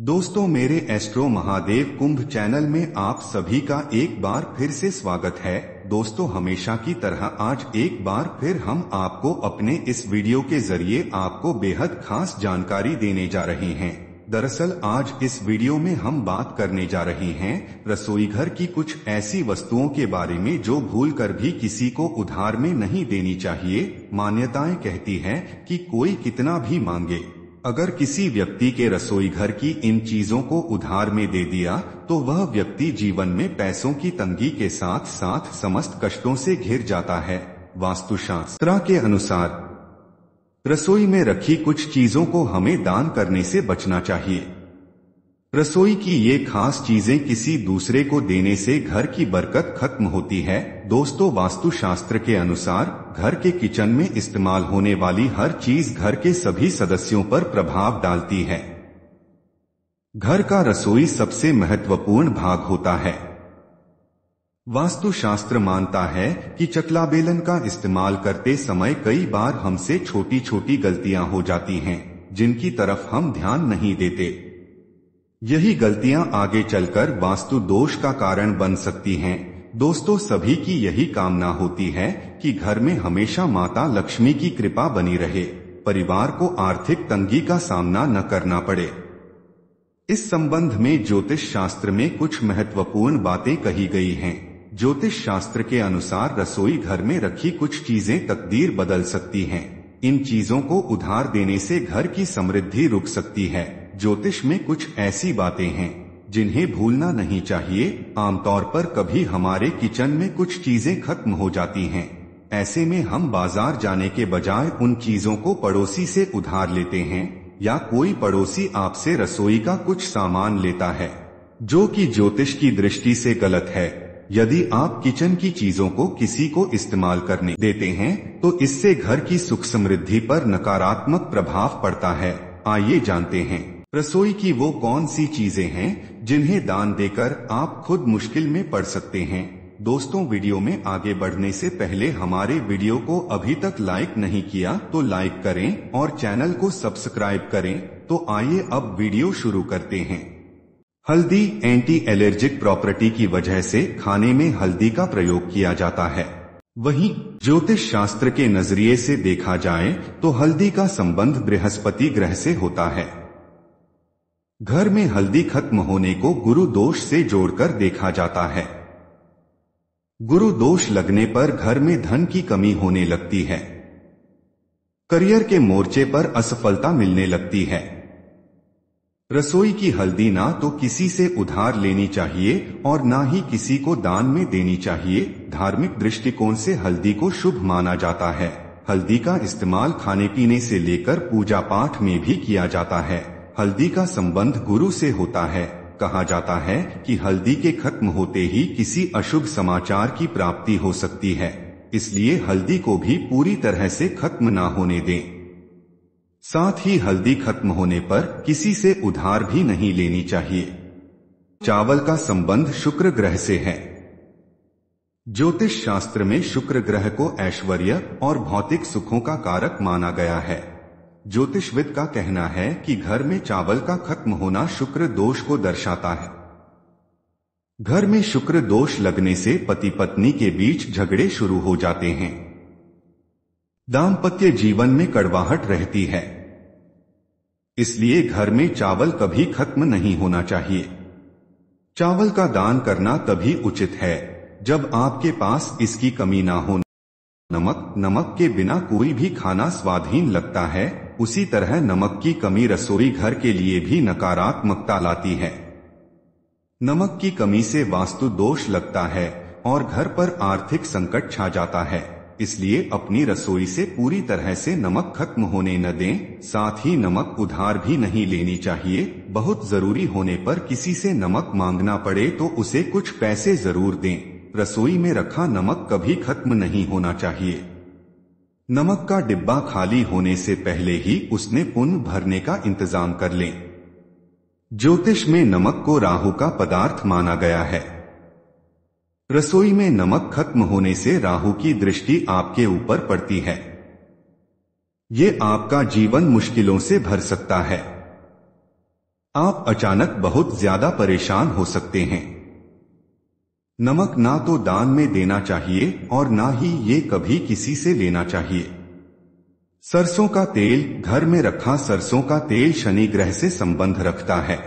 दोस्तों, मेरे एस्ट्रो महादेव कुंभ चैनल में आप सभी का एक बार फिर से स्वागत है। दोस्तों, हमेशा की तरह आज एक बार फिर हम आपको अपने इस वीडियो के ज़रिए आपको बेहद खास जानकारी देने जा रहे हैं। दरअसल, आज इस वीडियो में हम बात करने जा रहे हैं रसोई घर की कुछ ऐसी वस्तुओं के बारे में जो भूल कर भी किसी को उधार में नहीं देनी चाहिए। मान्यताएँ कहती हैं कि कोई कितना भी मांगे। अगर किसी व्यक्ति के रसोई घर की इन चीज़ों को उधार में दे दिया तो वह व्यक्ति जीवन में पैसों की तंगी के साथ साथ समस्त कष्टों से घिर जाता है। वास्तुशास्त्र के अनुसार, रसोई में रखी कुछ चीज़ों को हमें दान करने से बचना चाहिए। रसोई की ये खास चीज़ें किसी दूसरे को देने से घर की बरकत खत्म होती है। दोस्तों वास्तु शास्त्र के अनुसार घर के किचन में इस्तेमाल होने वाली हर चीज़ घर के सभी सदस्यों पर प्रभाव डालती है। घर का रसोई सबसे महत्वपूर्ण भाग होता है। वास्तुशास्त्र मानता है कि चकला बेलन का इस्तेमाल करते समय कई बार हमसे छोटी छोटी गलतियाँ हो जाती हैं, जिनकी तरफ़ हम ध्यान नहीं देते। यही गलतियाँ आगे चलकर वास्तु दोष का कारण बन सकती हैं। दोस्तों, सभी की यही कामना होती है कि घर में हमेशा माता लक्ष्मी की कृपा बनी रहे। परिवार को आर्थिक तंगी का सामना न करना पड़े। इस संबंध में ज्योतिष शास्त्र में कुछ महत्वपूर्ण बातें कही गई हैं। ज्योतिष शास्त्र के अनुसार रसोई घर में रखी कुछ चीज़ें तकदीर बदल सकती हैं। इन चीज़ों को उधार देने से घर की समृद्धि रुक सकती है। ज्योतिष में कुछ ऐसी बातें हैं, जिन्हें भूलना नहीं चाहिए। आमतौर पर कभी हमारे किचन में कुछ चीज़ें खत्म हो जाती हैं। ऐसे में हम बाज़ार जाने के बजाय उन चीज़ों को पड़ोसी से उधार लेते हैं, या कोई पड़ोसी आपसे रसोई का कुछ सामान लेता है, जो कि ज्योतिष की दृष्टि से गलत है। यदि आप किचन की चीज़ों को किसी को इस्तेमाल करने देते हैं तो इससे घर की सुख समृद्धि पर नकारात्मक प्रभाव पड़ता है। आइए जानते हैं। रसोई की वो कौन सी चीज़ें हैं जिन्हें दान देकर आप खुद मुश्किल में पड़ सकते हैं? दोस्तों, वीडियो में आगे बढ़ने से पहले हमारे वीडियो को अभी तक लाइक नहीं किया तो लाइक करें और चैनल को सब्सक्राइब करें। तो आइए अब वीडियो शुरू करते हैं। हल्दी एंटी एलर्जिक प्रॉपर्टी की वजह से खाने में हल्दी का प्रयोग किया जाता है। वहीं, ज्योतिष शास्त्र के नज़रिए से देखा जाए तो हल्दी का संबंध बृहस्पति ग्रह से होता है। घर में हल्दी खत्म होने को गुरु दोष से जोड़कर देखा जाता है। गुरु दोष लगने पर घर में धन की कमी होने लगती है। करियर के मोर्चे पर असफलता मिलने लगती है। रसोई की हल्दी ना तो किसी से उधार लेनी चाहिए और ना ही किसी को दान में देनी चाहिए। धार्मिक दृष्टिकोण से हल्दी को शुभ माना जाता है। हल्दी का इस्तेमाल खाने पीने से लेकर पूजा पाठ में भी किया जाता है। हल्दी का संबंध गुरु से होता है। कहा जाता है कि हल्दी के खत्म होते ही किसी अशुभ समाचार की प्राप्ति हो सकती है। इसलिए हल्दी को भी पूरी तरह से खत्म ना होने दें। साथ ही हल्दी खत्म होने पर किसी से उधार भी नहीं लेनी चाहिए। चावल का संबंध शुक्र ग्रह से है। ज्योतिष शास्त्र में शुक्र ग्रह को ऐश्वर्य और भौतिक सुखों का कारक माना गया है। ज्योतिषविद का कहना है कि घर में चावल का खत्म होना शुक्र दोष को दर्शाता है। घर में शुक्र दोष लगने से पति पत्नी के बीच झगड़े शुरू हो जाते हैं। दाम्पत्य जीवन में कड़वाहट रहती है। इसलिए घर में चावल कभी खत्म नहीं होना चाहिए। चावल का दान करना तभी उचित है, जब आपके पास इसकी कमी ना हो। नमक नमक के बिना कोई भी खाना स्वाधीन लगता है। उसी तरह नमक की कमी रसोई घर के लिए भी नकारात्मकता लाती है। नमक की कमी से वास्तु दोष लगता है और घर पर आर्थिक संकट छा जाता है, इसलिए अपनी रसोई से पूरी तरह से नमक खत्म होने न दें, साथ ही नमक उधार भी नहीं लेनी चाहिए। बहुत ज़रूरी होने पर किसी से नमक मांगना पड़े तो उसे कुछ पैसे ज़रूर दें। रसोई में रखा नमक कभी खत्म नहीं होना चाहिए। नमक का डिब्बा खाली होने से पहले ही उसने पुन भरने का इंतज़ाम कर लें। ज्योतिष में नमक को राहु का पदार्थ माना गया है। रसोई में नमक खत्म होने से राहु की दृष्टि आपके ऊपर पड़ती है। ये आपका जीवन मुश्किलों से भर सकता है। आप अचानक बहुत ज़्यादा परेशान हो सकते हैं। नमक ना तो दान में देना चाहिए और ना ही ये कभी किसी से लेना चाहिए। सरसों का तेल घर में रखा सरसों का तेल शनि ग्रह से संबंध रखता है।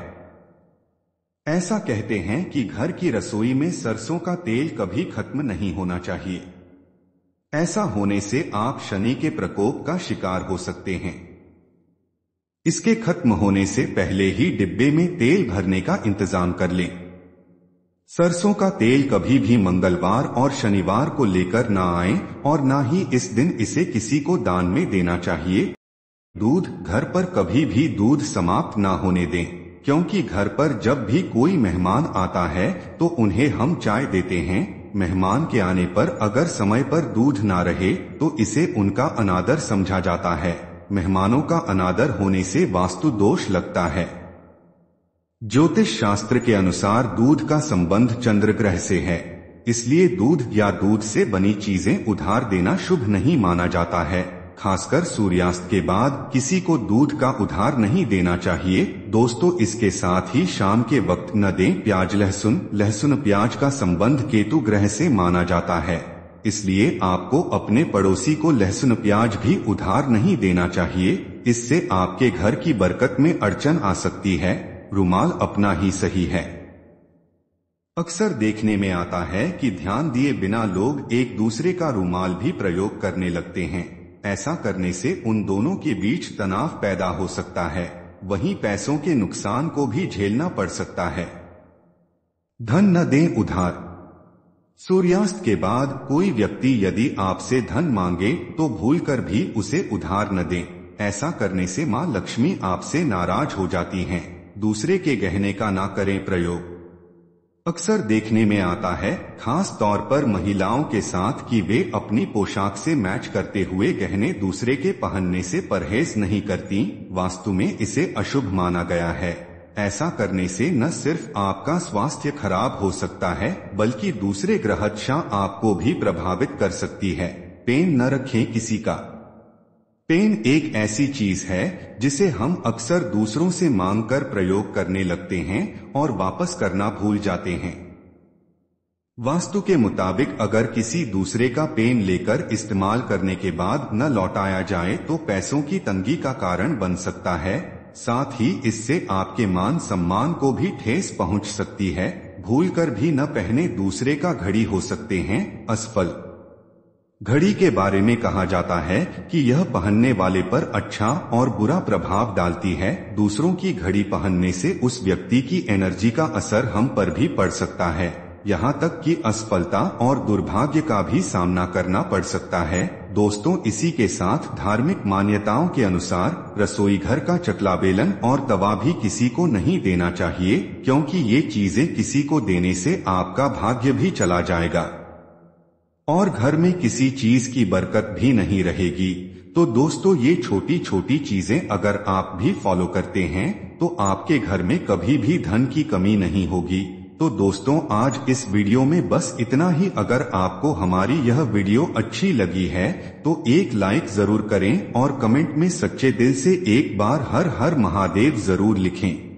ऐसा कहते हैं कि घर की रसोई में सरसों का तेल कभी खत्म नहीं होना चाहिए। ऐसा होने से आप शनि के प्रकोप का शिकार हो सकते हैं। इसके खत्म होने से पहले ही डिब्बे में तेल भरने का इंतज़ाम कर लें। सरसों का तेल कभी भी मंगलवार और शनिवार को लेकर ना आए और ना ही इस दिन इसे किसी को दान में देना चाहिए। दूध घर पर कभी भी दूध समाप्त ना होने दें, क्योंकि घर पर जब भी कोई मेहमान आता है तो उन्हें हम चाय देते हैं। मेहमान के आने पर अगर समय पर दूध ना रहे तो इसे उनका अनादर समझा जाता है। मेहमानों का अनादर होने से वास्तु दोष लगता है। ज्योतिष शास्त्र के अनुसार दूध का संबंध चंद्र ग्रह से है। इसलिए दूध या दूध से बनी चीज़ें उधार देना शुभ नहीं माना जाता है। खासकर सूर्यास्त के बाद किसी को दूध का उधार नहीं देना चाहिए। दोस्तों, इसके साथ ही शाम के वक्त न दें प्याज लहसुन। लहसुन प्याज का संबंध केतु ग्रह से माना जाता है। इसलिए आपको अपने पड़ोसी को लहसुन प्याज भी उधार नहीं देना चाहिए। इससे आपके घर की बरकत में अड़चन आ सकती है। रुमाल अपना ही सही है। अक्सर देखने में आता है कि ध्यान दिए बिना लोग एक दूसरे का रुमाल भी प्रयोग करने लगते हैं। ऐसा करने से उन दोनों के बीच तनाव पैदा हो सकता है। वहीं पैसों के नुकसान को भी झेलना पड़ सकता है। धन न दें उधार। सूर्यास्त के बाद कोई व्यक्ति यदि आपसे धन मांगे तो भूलकर भी उसे उधार न दें। ऐसा करने से माँ लक्ष्मी आपसे नाराज़ हो जाती हैं। दूसरे के गहने का ना करें प्रयोग। अक्सर देखने में आता है, खास तौर पर महिलाओं के साथ कि वे अपनी पोशाक से मैच करते हुए गहने दूसरे के पहनने से परहेज नहीं करती, वास्तु में इसे अशुभ माना गया है। ऐसा करने से न सिर्फ़ आपका स्वास्थ्य खराब हो सकता है, बल्कि दूसरे ग्रहच्छा आपको भी प्रभावित कर सकती है। पेन न रखें किसी का। पेन एक ऐसी चीज़ है जिसे हम अक्सर दूसरों से मांगकर प्रयोग करने लगते हैं और वापस करना भूल जाते हैं। वास्तु के मुताबिक अगर किसी दूसरे का पेन लेकर इस्तेमाल करने के बाद न लौटाया जाए तो पैसों की तंगी का कारण बन सकता है। साथ ही इससे आपके मान सम्मान को भी ठेस पहुँच सकती है। भूलकर भी न पहने दूसरे का घड़ी हो सकते हैं, असफल। घड़ी के बारे में कहा जाता है कि यह पहनने वाले पर अच्छा और बुरा प्रभाव डालती है। दूसरों की घड़ी पहनने से उस व्यक्ति की एनर्जी का असर हम पर भी पड़ सकता है। यहाँ तक कि असफलता और दुर्भाग्य का भी सामना करना पड़ सकता है। दोस्तों, इसी के साथ धार्मिक मान्यताओं के अनुसार रसोई घर का चकला बेलन और तवा भी किसी को नहीं देना चाहिए, क्योंकि ये चीज़ें किसी को देने से आपका भाग्य भी चला जाएगा। और घर में किसी चीज़ की बरकत भी नहीं रहेगी। तो दोस्तों, ये छोटी छोटी चीज़ें अगर आप भी फॉलो करते हैं तो आपके घर में कभी भी धन की कमी नहीं होगी। तो दोस्तों, आज इस वीडियो में बस इतना ही। अगर आपको हमारी यह वीडियो अच्छी लगी है तो एक लाइक ज़रूर करें और कमेंट में सच्चे दिल से एक बार हर हर महादेव ज़रूर लिखें।